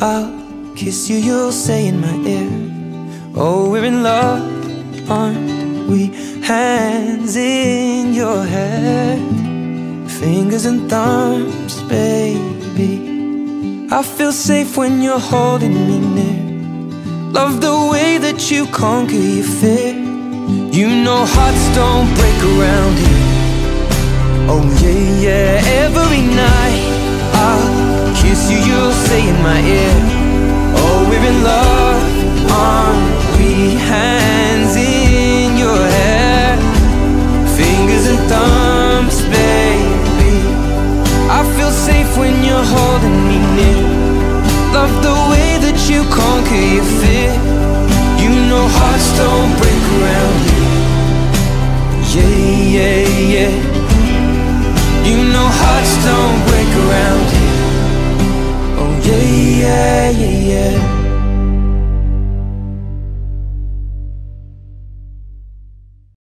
I'll kiss you, you'll say in my ear. Oh, we're in love, aren't we? Hands in your hair Fingers and thumbs, baby. I feel safe when you're holding me near. Love the way that you conquer your fear. You know hearts don't break around here. Oh yeah, yeah, every night you'll say in my ear Oh, we're in love, aren't we? Hands in your hair Fingers and thumbs, baby. I feel safe when you're holding me near. Love the way that you conquer your fear. You know hearts don't break around here Yeah, yeah, yeah